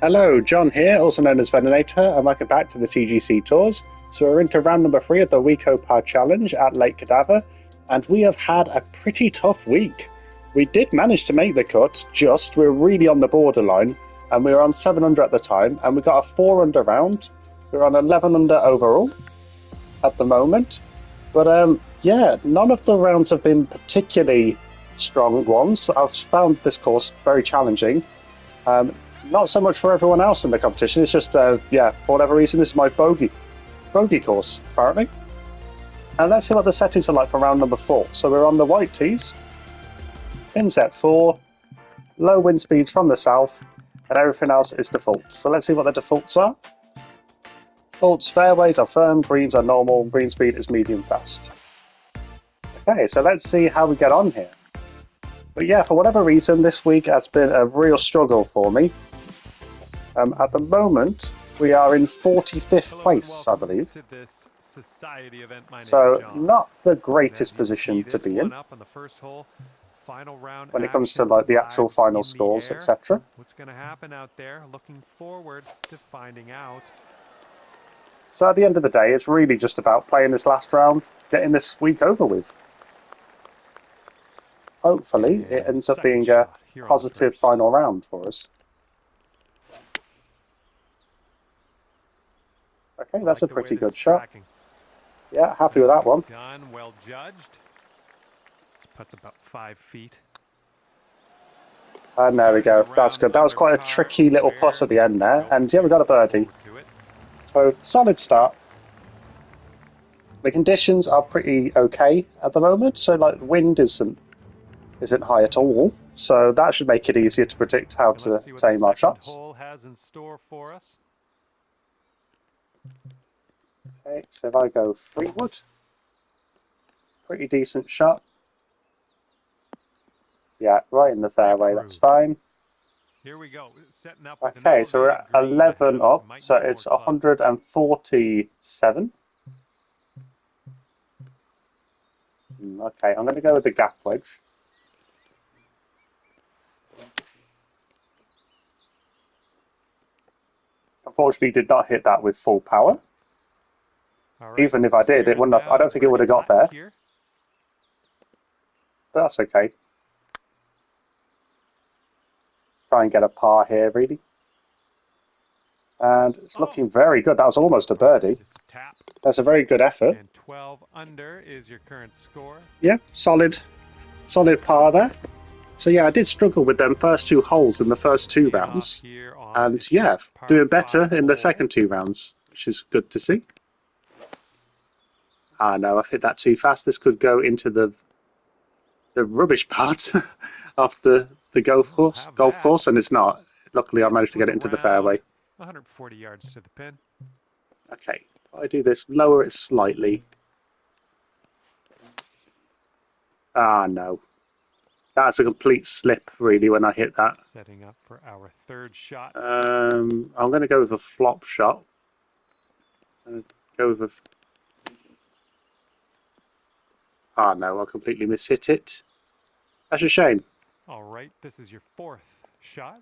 Hello, John here, also known as Veninator, and welcome back to the TGC Tours. So we're into round number three of the We-Ko-Pa Challenge at Lake Cadaver, and we have had a pretty tough week. We did manage to make the cut, just we were really on the borderline, and we were on 7 under at the time, and we got a 4 under round. We're on 11 under overall at the moment. But um, yeah, none of the rounds have been particularly strong ones. I've found this course very challenging. Um, not so much for everyone else in the competition. It's just, uh, yeah, for whatever reason, this is my bogey, bogey course apparently. And let's see what the settings are like for round number four. So we're on the white tees, pin set four, low wind speeds from the south, and everything else is default. So let's see what the defaults are. Defaults fairways are firm, greens are normal, green speed is medium fast. Okay, so let's see how we get on here. But yeah, for whatever reason, this week has been a real struggle for me. Um, at the moment, we are in 45th Hello place, I believe. to this society event. My So, not the greatest position to be in up on the first hole, final round when it comes to like the actual final scores, etc. What's going to happen out there? Looking forward to finding out. So, at the end of the day, it's really just about playing this last round, getting this week over with. Hopefully, it ends up being a shot here on the positive final round for us. Okay, that's Like a pretty good shot. tracking. Yeah, happy with that one. Done, well judged. This putt's about five feet. And there we go. That's good. That was quite a tricky little putt at the end there. And yeah, we got a birdie. forward to it. So, solid start. The conditions are pretty okay at the moment. So, like, the wind isn't isn't high at all. So that should make it easier to predict how to let's see what the tame our shots. hole has in store for us. Okay, so if I go three wood, pretty decent shot. Yeah, right in the fairway. That's fine. Here we go. Setting up Okay, so we're at elevated green. The 11 up, so it's 147. Mm, Okay, I'm going to go with the gap wedge. Unfortunately, did not hit that with full power. Right, even if I did, it wouldn't have- I don't think it would have got there. here. But that's okay. Try and get a par here, really. And it's Oh. looking very good. That was almost a birdie. Just a tap. That's a very good effort. And 12 under is your current score. Yeah, solid, solid par there. So yeah, I did struggle with them first two holes in the first two rounds, here and yeah, doing better in the second two rounds, which is good to see. Ah no, I've hit that too fast. This could go into the the rubbish part of the the golf course, golf course, and it's not. Luckily, I managed to get it into the fairway. 140 yards to the pin. Okay, I do this, lower it slightly. Ah no, that's a complete slip, really, when I hit that. Setting up for our third shot. Um, I'm going to go with a flop shot. Go with a. Ah no, I completely mishit it. That's a shame. All right, this is your fourth shot.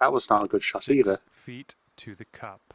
That was not a good shot Six either. feet to the cup.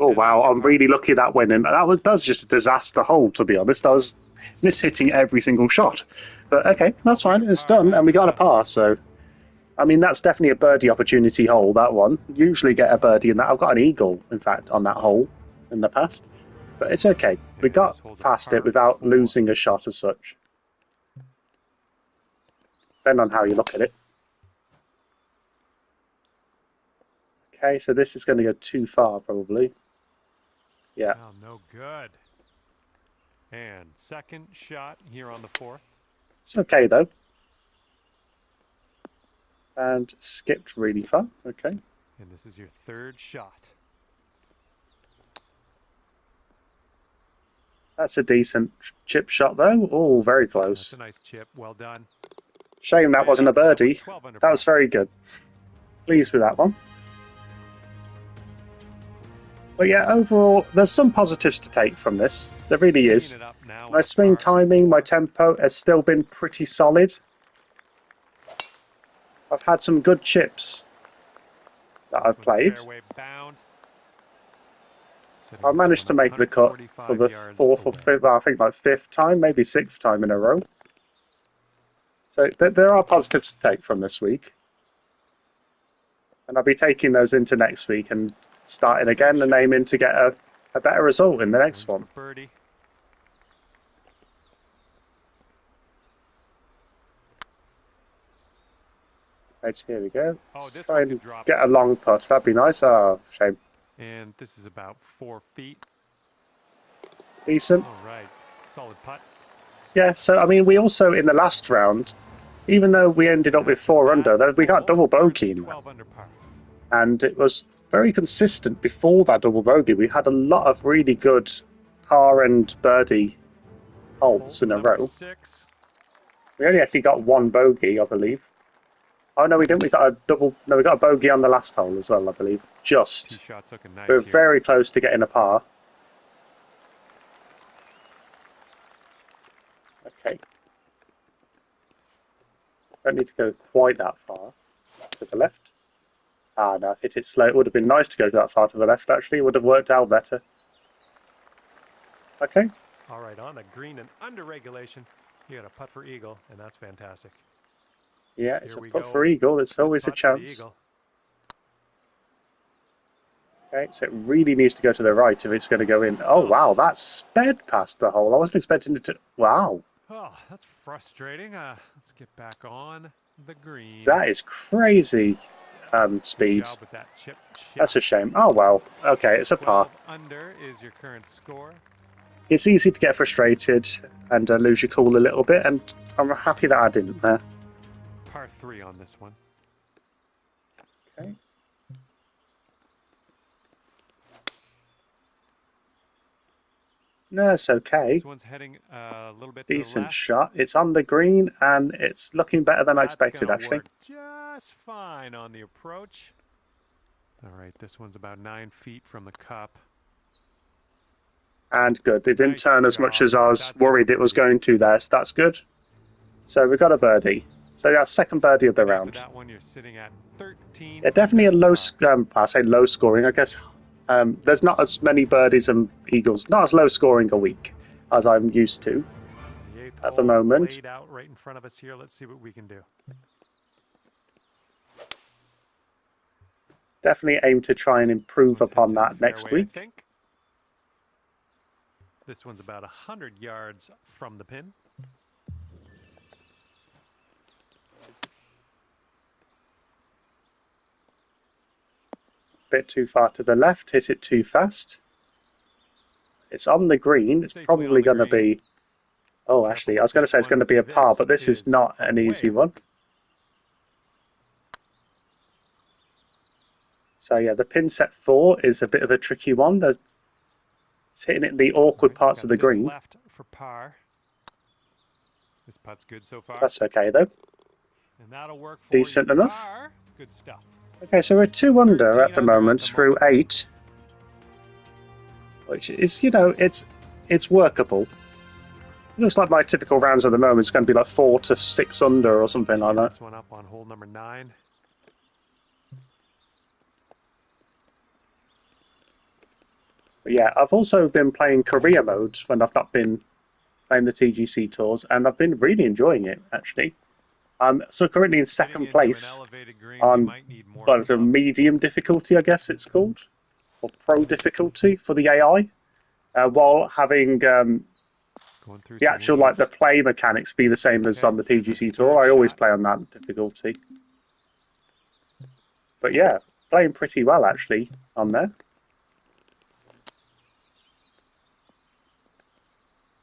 Oh wow, I'm really lucky that went in. That was that was just a disaster hole, to be honest. I was mishitting every single shot. But okay, that's fine. It's done, and we got a par. So, I mean, that's definitely a birdie opportunity hole. That one. Usually get a birdie in that. I've got an eagle, in fact, on that hole in the past. But it's okay. We got past it without losing a shot as such. Depending on how you look at it. Okay, so this is going to go too far, probably. Yeah. Well, no good. And second shot here on the fourth. It's okay though. And skipped really far. Okay. And this is your third shot. That's a decent chip shot though. Oh, very That's close. a nice chip. Well done. Shame that wasn't a birdie. That was very good. Pleased with that one. But yeah, overall, there's some positives to take from this. There really is. it up now My swing timing, my tempo has still been pretty solid. I've had some good chips that I've played. fairway bound. Setting I managed to make the cut for the fourth or fifth, I think like fifth time, maybe sixth time in a row. So th- there are positives to take from this week. And I'll be taking those into next week and starting That's a safe again and aiming to get a, a better result in the next one. Birdie. Right, here we go. Oh, Let's this try and get a long putt. That'd be nice. Oh, shame. And this is about four feet. Decent. All right. Solid putt. Yeah, so I mean, we also in the last round, even though we ended up with four under, we got double bogey in 12 under par. And it was very consistent before that double bogey. We had a lot of really good par and birdie holes in a row. Six. We only actually got one bogey, I believe. Oh no, we didn't. We got a double. No, we got a bogey on the last hole as well, I believe. Just. nice We We're here. very close to getting a par. Okay. Don't need to go quite that far to the left. Ah, no, I've hit it slow. It would have been nice to go that far to the left, actually. It would have worked out better. Okay. All right, on the green and under regulation. You got a putt for eagle, and that's fantastic. Yeah, it's Here a putt go. for eagle. There's always a putt for the chance. Okay, so it really needs to go to the right if it's going to go in. Oh, wow, that sped past the hole. I wasn't expecting it to. Wow, Oh, that's frustrating. Uh, let's get back on the green. that is crazy um, speed. job with that chip. chip. That's a shame. Oh, well. Okay, it's a par. under is your current score. It's easy to get frustrated and uh, lose your cool a little bit, and I'm happy that I didn't there. Par three on this one. Okay. No, it's okay. This one's heading uh, a little bit to the Decent left. shot. It's on the green, and it's looking better than I expected, actually. Just fine on the approach. All right, this one's about nine feet from the cup. And good. It didn't Nice turn as much as I was worried it was going to there, so that's good. So we got a birdie. So that's second birdie of the After round. that one, you're sitting at 13. Yeah, definitely a low. Um, I say low scoring. I guess um, there's not as many birdies and eagles. Not as low scoring a week as I'm used to. The at the moment. Laid out right in front of us here. Let's see what we can do. Definitely aim to try and improve upon that next week. This one's about 100 yards from the pin. Bit too far to the left. Hit it too fast. It's on the green. It's probably going to be. Oh, actually, I was going to say it's going to be a par, but this is not an easy one. So yeah, the pin set four is a bit of a tricky one. There's, it's hitting it in the awkward Right, parts of the green. Left for par. This putt's good so far. That's okay though. and that'll work for decent enough. Par. Good stuff. Okay, so we're two under at the moment through eight, which is you know it's it's workable. It looks like my typical rounds at the moment is going to be like four to six under or something like that. This one up on hole number nine. But yeah, I've also been playing career mode when I've not been playing the TGC tours, and I've been really enjoying it actually. I'm so currently in second place. on- might need more Well, it's a medium difficulty, I guess it's called, or pro difficulty for the AI, uh, while having um, the actual like the play mechanics be the same as on the TGC tour. I always play on that difficulty. But yeah, playing pretty well actually on there.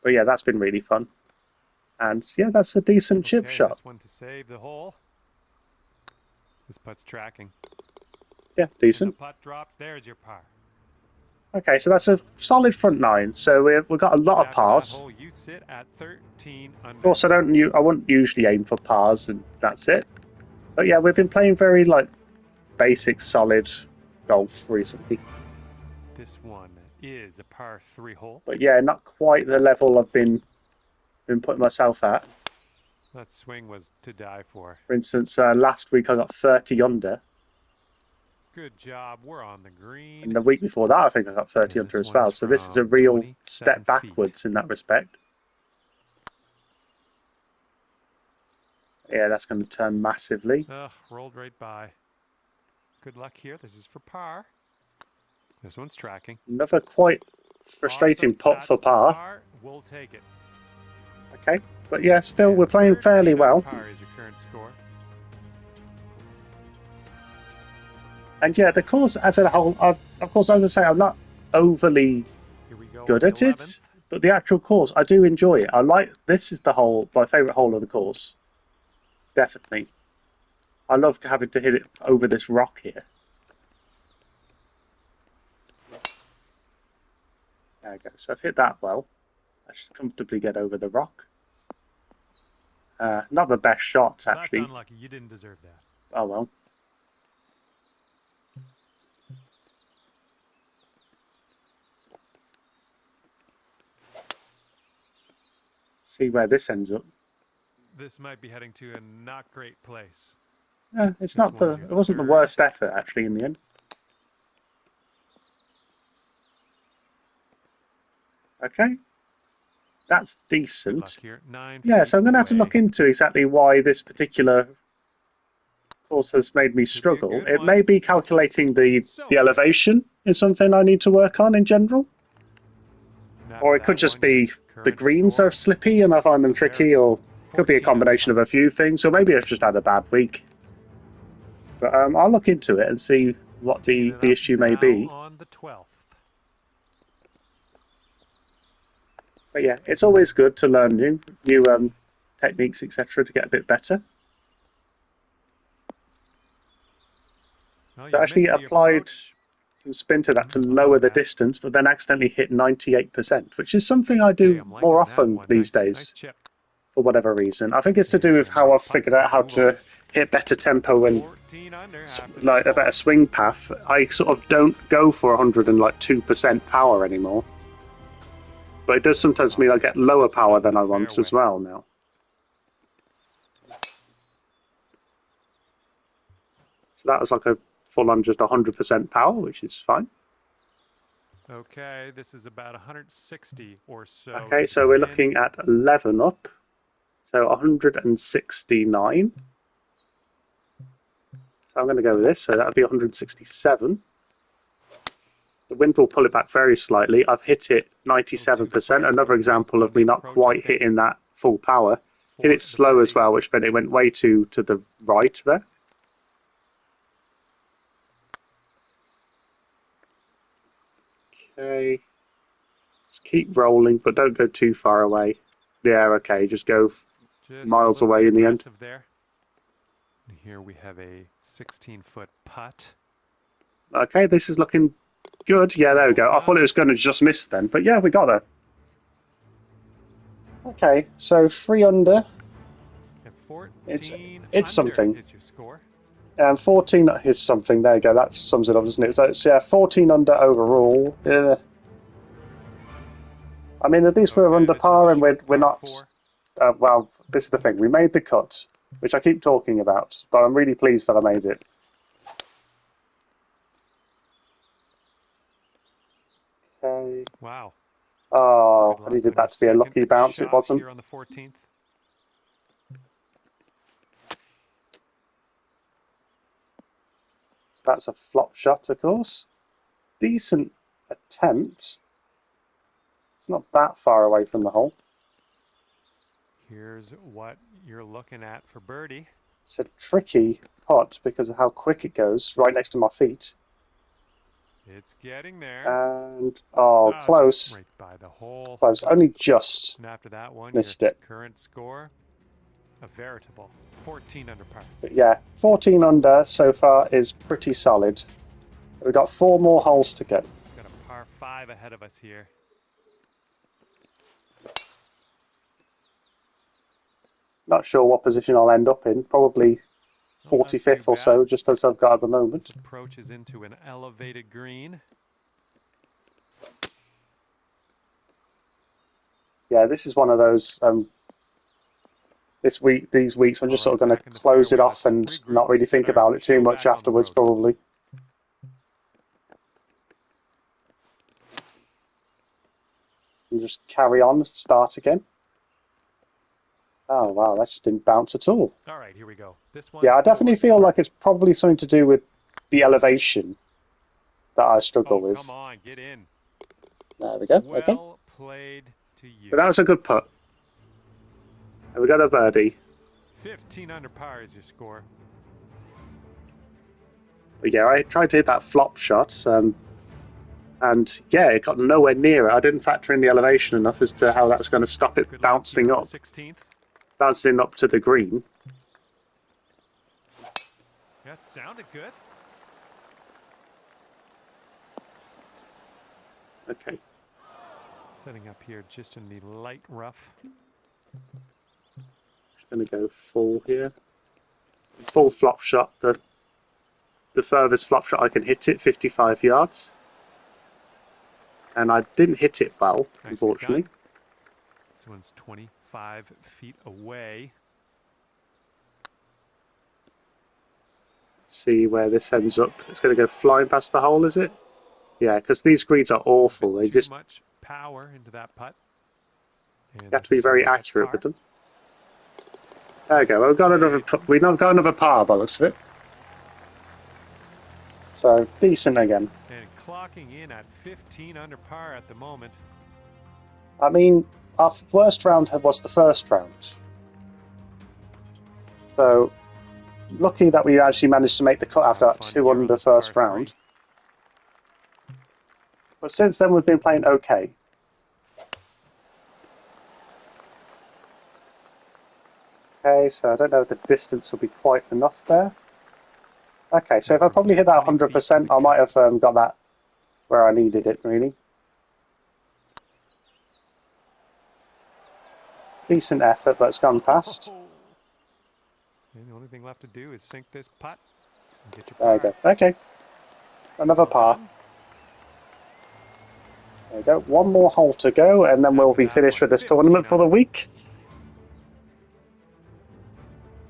But yeah, that's been really fun. And yeah, that's a decent chip Okay, shot. This one to save the hole. This putt's tracking. Yeah, When the decent. putt drops, there's your par. Okay, so that's a solid front nine. So we've, we've got a lot of After that pars. hole, you sit at 13 under. Of course, I don't. I wouldn't usually aim for pars, and that's it. But yeah, we've been playing very like basic, solid golf recently. This one is a par three hole. But yeah, not quite the level I've been been putting myself at. That swing was to die for. For instance, uh, last week I got 30 under, Good job. We're on the green. and the week before that I think I got 30 Yeah, under as well. So this is a real 27 step feet. backwards in that respect. Yeah, that's going to turn massively. Ugh, rolled right by. Good luck here. This is for par. This one's tracking. Another quite frustrating Awesome. pot for par. We'll take it. Okay, but yeah, still we're playing fairly well. Par is your current score. And yeah, the course as a whole, I've, of course, as I say, I'm not overly go. good at it, 11th. but the actual course, I do enjoy it. I like this is the whole my favorite hole of the course. Definitely, I love having to hit it over this rock here. There we go. So I've hit that well. I should comfortably get over the rock. Uh, not the best shots That's actually. unlucky. You didn't deserve that. Oh well. See where this ends up. This might be heading to a not great place. Yeah, it's This not the. It wasn't the worst effort actually in the end. Okay, that's decent. Yeah, so I'm going to have to look into exactly why this particular course has made me struggle. It may be calculating the the elevation is something I need to work on in general, or it could just be the greens are slippy and I find them tricky, or could be a combination of a few things, or maybe I've just had a bad week. But um, I'll look into it and see what the, the issue may be. On the 12th. But yeah, it's always good to learn new new um, techniques, etc., to get a bit better. Well, So you actually applied-. Some spin to that to Mm, I lower the distance, but then accidentally hit 98%, which is something I do I'm more often these Nice- days nice for whatever reason. I think it's to do with how I've figured out how to hit better tempo and 14 under s- after like a better swing path. I sort of don't go for 102% power anymore. But it does sometimes mean I get lower power than I want as well now. So that was like a full on just 100% power, which is fine. Okay, this is about 160 or so. Okay, so we're looking at 11 up. So 169. So I'm going to go with this. So that would be 167. The wind will pull it back very slightly. I've hit it 97%. Another example of me not quite hitting that full power. Hit it slow as well, which meant it went way too to the right there. Okay. Just keep rolling, but don't go too far away. Yeah, okay, just go. Just miles away in the end. There. Here we have a 16 foot putt. Okay, this is looking good. Yeah, there we go. I thought it was going to just miss then, but yeah, we got there. Okay, so three under It's- under it's something. is your score. and 14 is something. There you go. That sums it up, doesn't it? So it's yeah, 14 under overall. Yeah. I mean, at least we're Okay, under par and we're, we're not. Uh, well, this is the thing. We made the cut, which I keep talking about, but I'm really pleased that I made it. Wow. Oh, I needed that to be a lucky bounce. It wasn't. Here on the 14th. So that's a flop shot, of course. Decent attempt. It's not that far away from the hole. Here's what you're looking at for birdie. It's a tricky putt because of how quick it goes, right next to my feet. It's getting there. And oh, just close, Right by the hole. close. Only just. And after that one, Missed it. current score, a veritable 14 under par. But yeah, 14 under so far is pretty solid. We've got four more holes to go. Got a par five ahead of us here. Not sure what position I'll end up in. Probably Well, not too 45th or so, just as I've got at the moment. Approaches into an elevated green. Yeah, this is one of those um, this week, these weeks. I'm just sort of going to close it off and not really think about it too much afterwards, probably. And just carry on, start again. Oh wow, that just didn't bounce at all. All right, here we go. This one. Yeah, I definitely feel like it's probably something to do with the elevation that I struggle Oh, with. come on, get in. There we go. Well okay. played to you. But that was a good putt. And we got a birdie. 15 under par is your score. But yeah, I tried to hit that flop shot, um, and yeah, it got nowhere near it. I didn't factor in the elevation enough as to how that was going to stop it Good bouncing up, 16th. Bouncing up to the green. That sounded good. Okay, Setting up here just in the light rough. just going to go full here. Full flop shot. The the furthest flop shot I can hit it, 55 yards. And I didn't hit it well, Nicely unfortunately. done. This one's 25 feet away. see where this ends up. It's going to go flying past the hole, is it? Yeah, because these greens are awful. They just much power into that putt. And you have to be very accurate par. with them. There we go. We've got another. We've not got another par by looks of it. So decent again. And clocking in at 15 under par at the moment. I mean, our worst round was the first round. So lucky that we actually managed to make the cut after that two here on on the first round. But since then, we've been playing okay. Okay, so I don't know if the distance will be quite enough there. Okay, so if I probably hit that 100%, I might have um, got that where I needed it, really. Decent effort, but it's gone past. And the only thing left to do is sink this putt and get your There we go. Okay. Another par. There we go. One more hole to go, and then we'll be finished one, with this tournament for the week.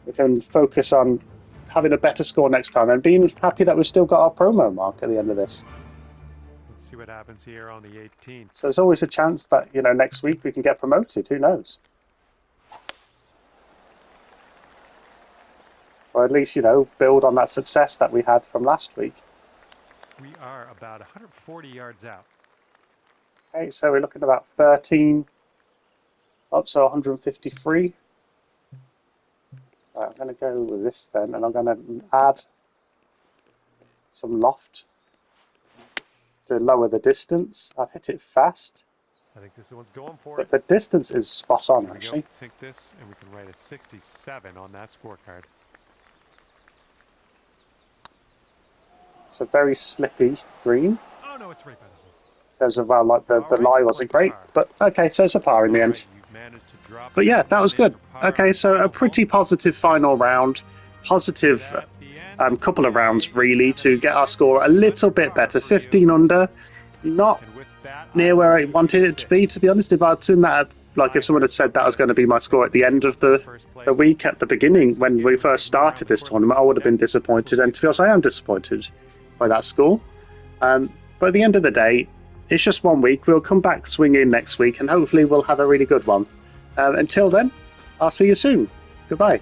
We can focus on having a better score next time and being happy that we've still got our promo mark at the end of this. Let's see what happens here on the 18th. So there's always a chance that, you know, next week we can get promoted. Who knows? Or at least, you know, build on that success that we had from last week. We are about 140 yards out. Okay, so we're looking about 13 up so 153. Right, I'm going to go with this then, and I'm going to add some loft to lower the distance. I've hit it fast, I think this one's going for but it. the distance is spot on actually. go. Sink this, and we can write a 67 on that scorecard. It's a very slippy green. Oh no, it's right by the hole. In terms of well, like the, the lie wasn't great, but okay, so it's a par in the end. right, you've managed to drop But yeah, that was good. Okay, so a pretty positive final round. Positive At the end, um, couple of rounds really to get our score a little bit better. 15 under, not And with that, near where I wanted it to be. To be honest, if I'd seen that, like if someone had said that was going to be my score at the end of the the week at the beginning when we first started this tournament, I would have been disappointed. And to be honest, I am disappointed by that score. Um, but at the end of the day, it's just one week. We'll come back swinging next week, and hopefully we'll have a really good one. Um, until then, I'll see you soon. Goodbye.